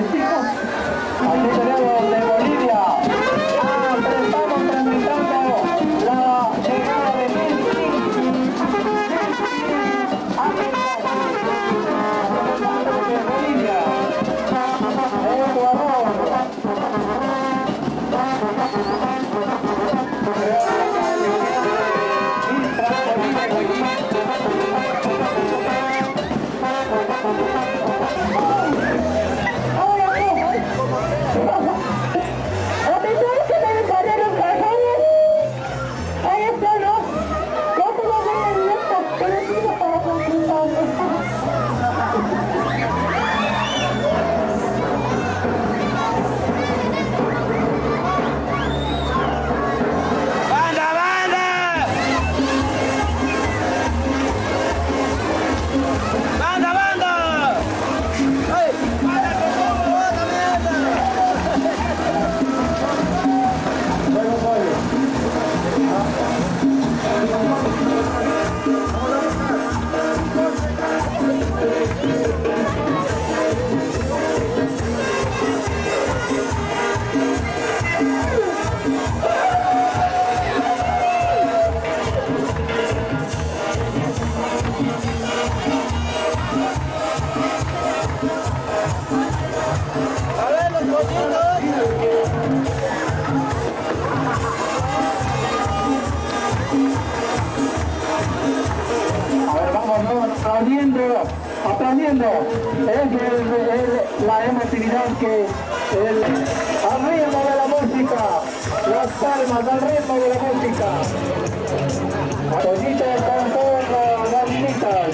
auténticos. Aquí tenemos de vamos, aplaudiendo, aplaudiendo. Es la emotividad que el, al de la música, las palmas al ritmo de la música. Pollitos con todas las niñitas.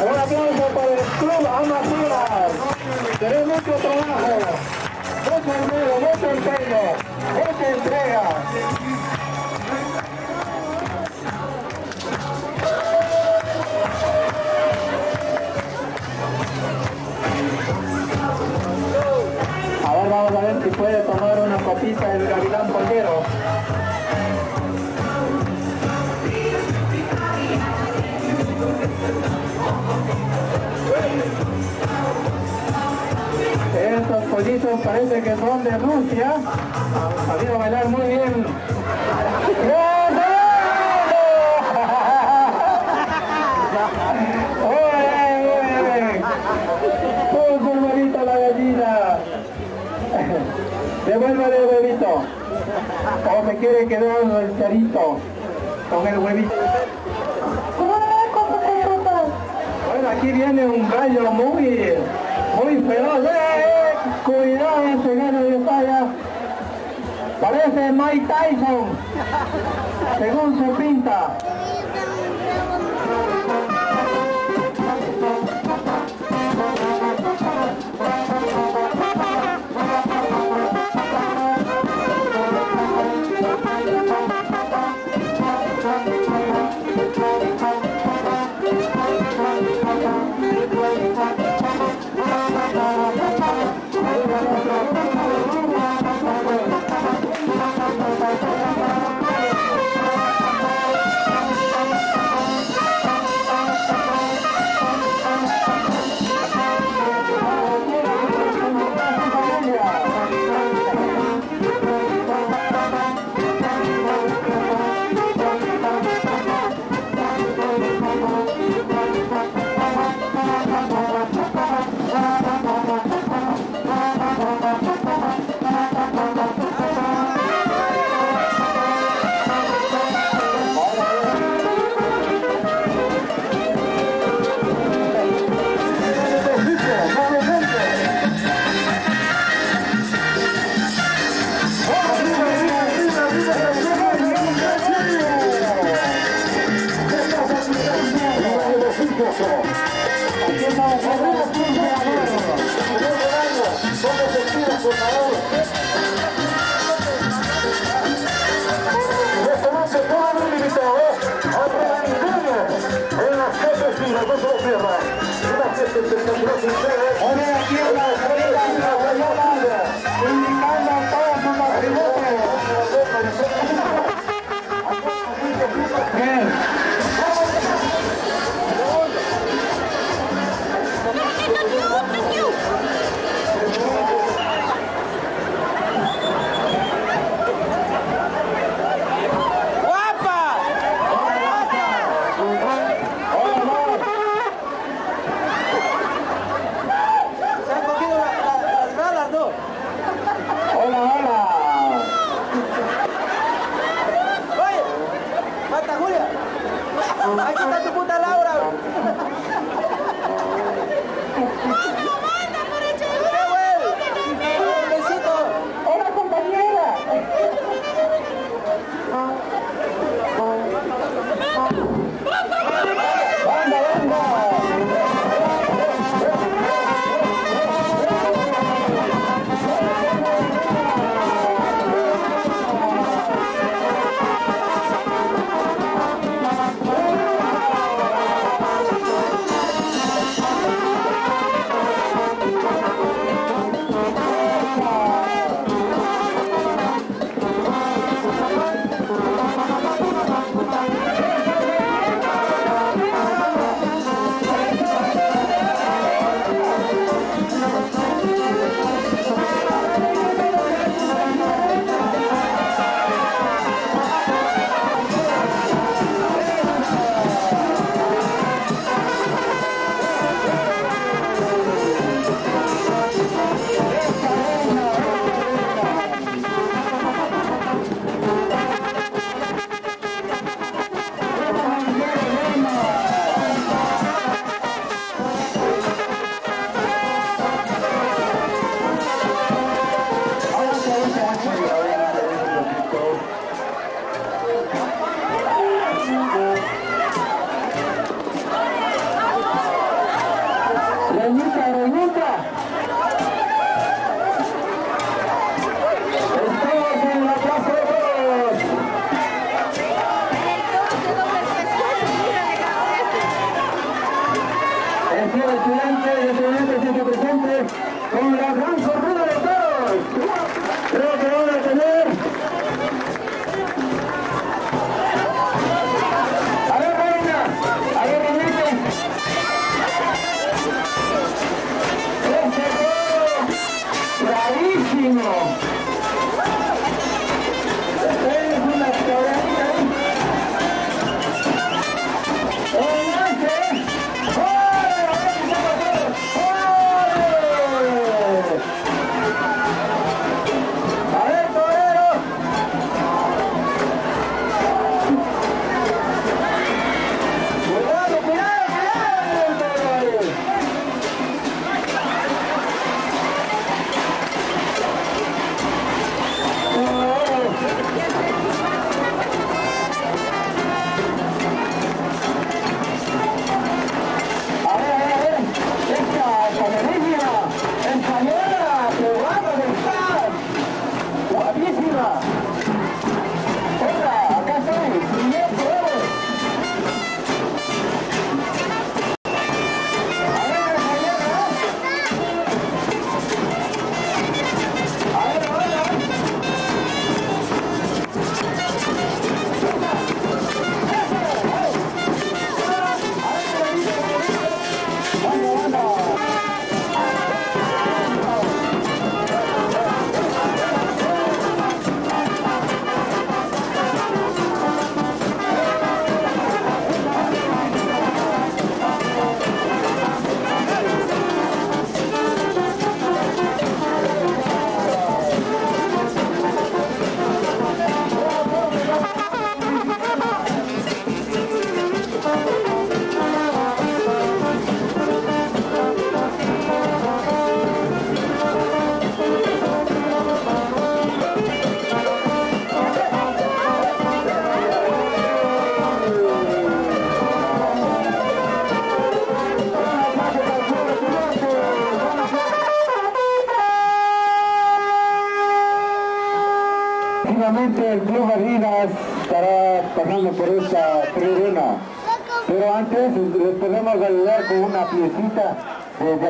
Un aplauso para el Club Amazonas. Tenemos mucho trabajo, mucho esmero, mucho empeño, mucha entrega. Copita el gavilán pollero. Estos pollitos parece que son de Rusia. Sabían bailar muy bien. ¡Muy bien! Puso el huevito a la gallina. Devuélvale el huevito. O se quiere quedar el charito con el huevito. Bueno, aquí viene un gallo muy, muy feroz. ¡Eh! Cuidado ese gallo de falla. Parece Mike Tyson, según su pinta.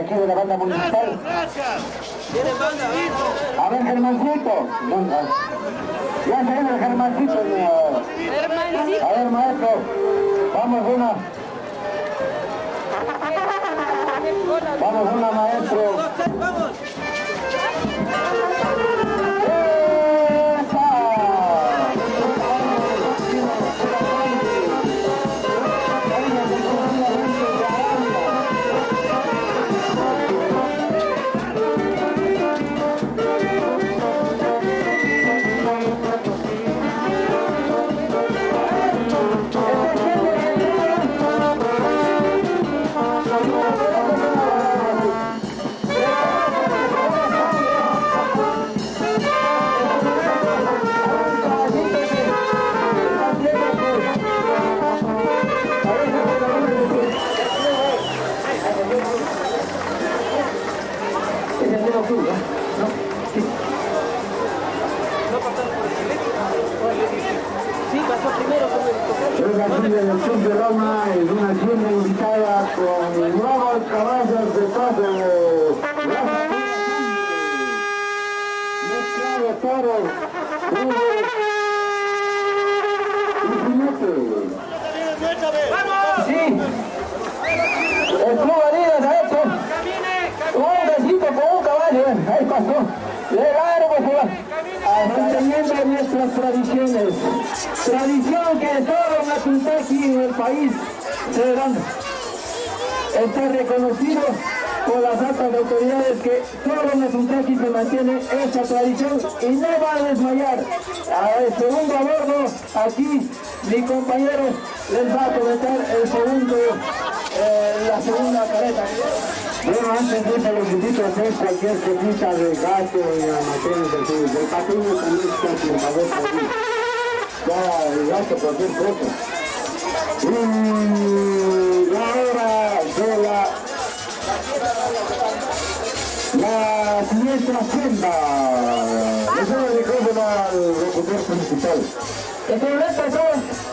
Aquí de la banda municipal. ¿Tiene banda? A ver, Germancito. Ya se viene el Germancito. A ver, maestro. Vamos una. Vamos una, maestro. En el país se dan. Está reconocido por las altas autoridades que solo en Atuntaki se mantiene esta tradición y no va a desmayar. Al segundo a bordo, aquí mi compañero les va a comentar el segundo, eh, la segunda careta. Bueno, antes de eso los invito a hacer cualquier cosita de gato y almacenes del sur. El patrón también está por aquí. Ya, el gato, cualquier cosa. Y la hora de la... La siniestra senda. Le doy el micrófono al locutor principal. El programa pasó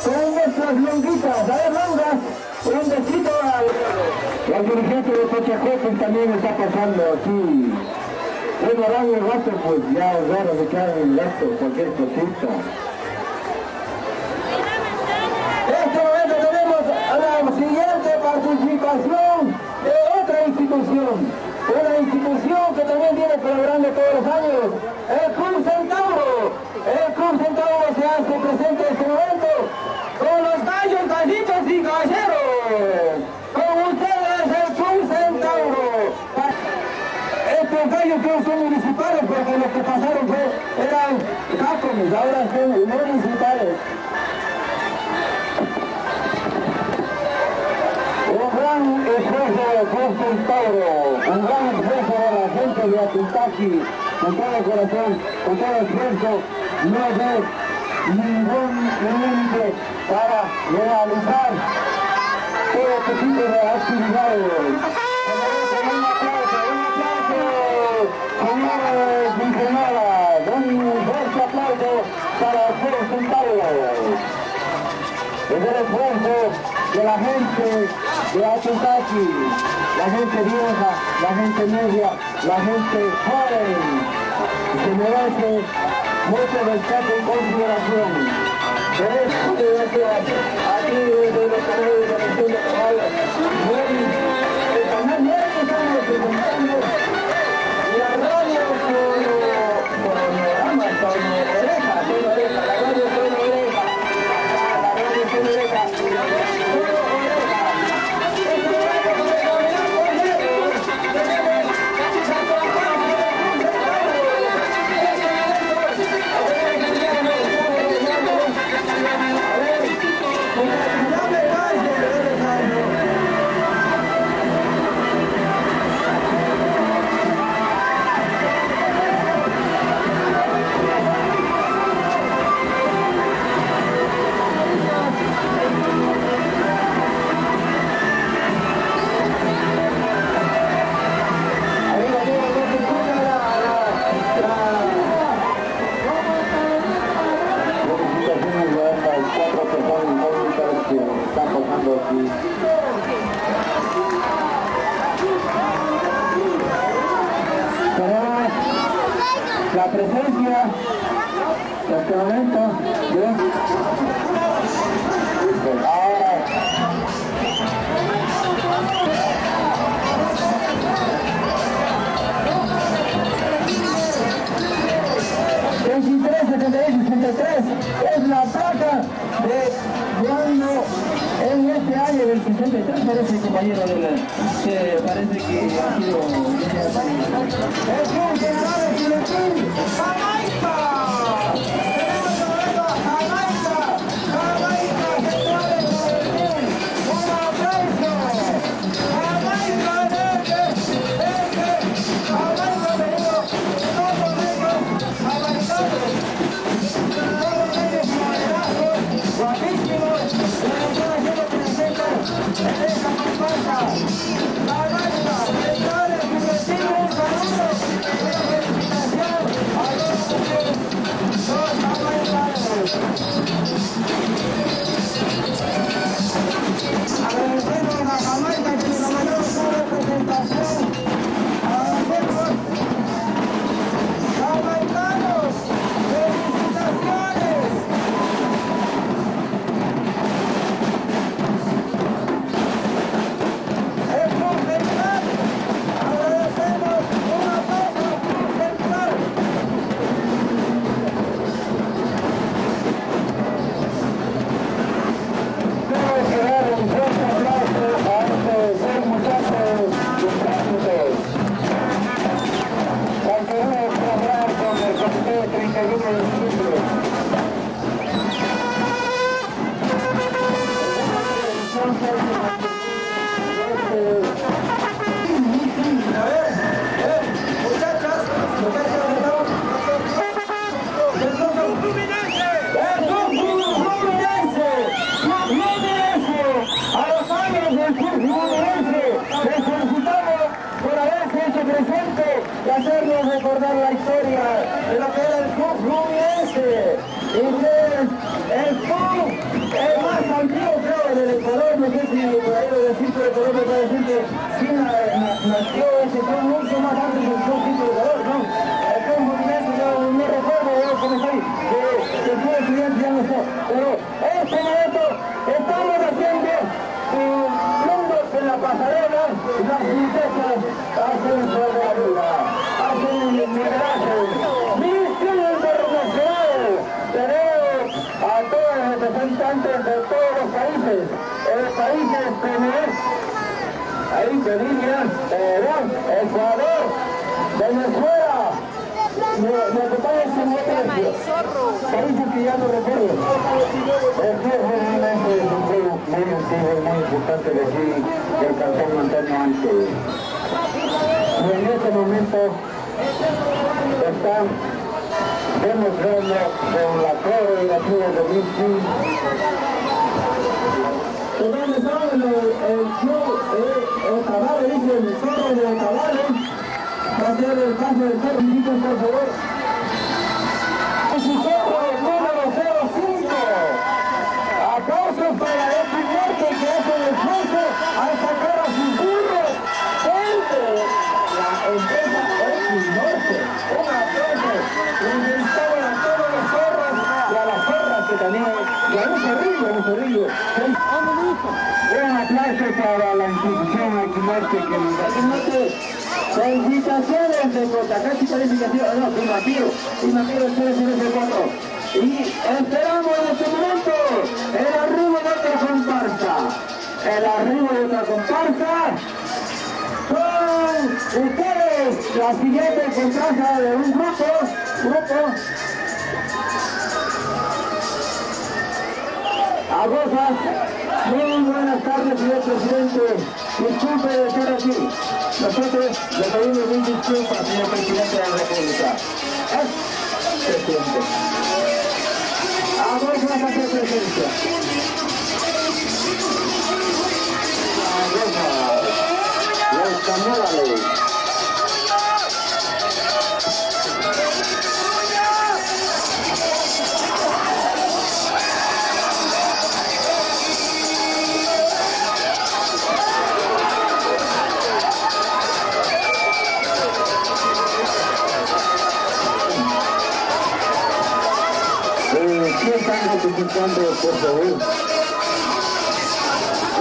con nuestras longuitas. A ver, longas, un besito al... La dirigente de Pachacuecas también está pasando así. Bueno, dan el rato, pues ya es hora de que hagan el gasto, cualquier cosita. De otra institución. Una institución que también viene colaborando todos los años. El Club Centauro. El Club Centauro se hace presente en este momento con los gallos, gallitos y galleros. Con ustedes el Club Centauro. Estos gallos que son municipales porque los que pasaron fue, eran cácones, ahora son municipales. Gran esfuerzo del Club Centauro, un gran esfuerzo de la gente de Atentaki, con todo el corazón, con todo esfuerzo, no ve ningún límite para realizar todo este tipo de actividades. Un de Atutaki, la gente vieja, la gente media, la gente joven, que merece mucho respeto y consideración. Por eso te decía, aquí desde los canales de televisión de Cabal, este momento de... Ahora, 23, 72, 63 es la placa de cuando en este año del 63 parece compañero de que parece que ha sido Y en este momento están demostrando con la coreografía de Vinci ¿Dónde están el, el show, eh, el de caballo? Va a ser el paso del por favor. Felicitaciones de Cotacachi calificación, no, Imapiro, Imapiro 004. Y esperamos en este momento el arribo de otra comparsa. El arribo de otra comparsa. Son ustedes la siguiente comparsa de un grupo, grupo Agosas, muy buenas tardes, señor presidente. Disculpe de estar aquí. Nosotros le pedimos mil disculpas, señor presidente de la República. Es presidente. Agosas hace presencia. Agosas. Los caníbales. Por favor?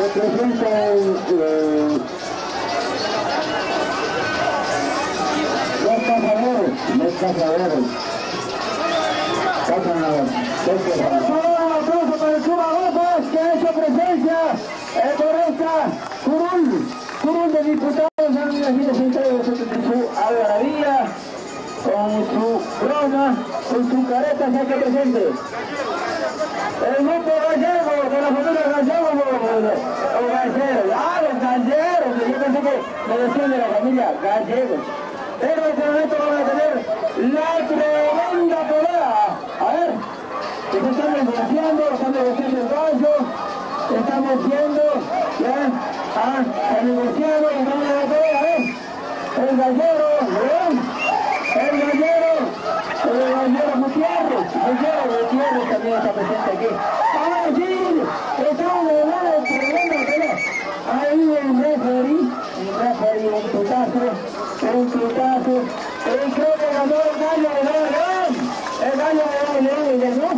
Representan eh, los cazadores, los cazadores. Los cazadores. Un aplauso para el Cuba López que ha hecho presencia en Torreza, Curul, Curul de diputados de la Universidad Central de su algarabía, con su broma, con su careta, se presente. El grupo gallego, de la familia gallego, o galleros, ah, los galleros, yo pensé que me decían de la familia gallegos. Pero en este momento van a tener la tremenda pelea. A ver, se están negociando, están negociando el gallo, estamos viendo, ya, ah, el negociado y vamos a la ver, el gallero, ¿ven? El gallero, el gallero Gallero Gutiérrez también está presente aquí. ¡Ah. Ahí el referee, el referee, un putazo, un putazo. El creo ganó el gallo de León. El gallo de León y ganó.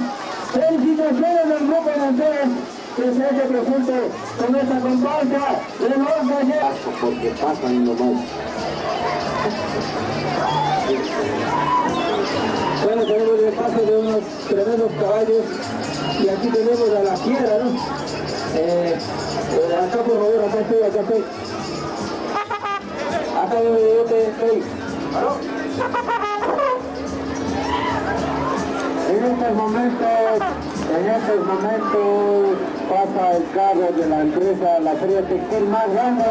Felicitaciones del grupo de ustedes que se hace presente con esta comparsa de los gallegos. Porque pasan nomás. Bueno, tenemos el paso de unos tremendos caballos y aquí tenemos a la fiera, ¿no? Eh, eh, acá por favor, acá estoy, acá estoy. Acá yo, te estoy. En estos momentos, en estos momentos pasa el carro de la empresa, la feria textil más grande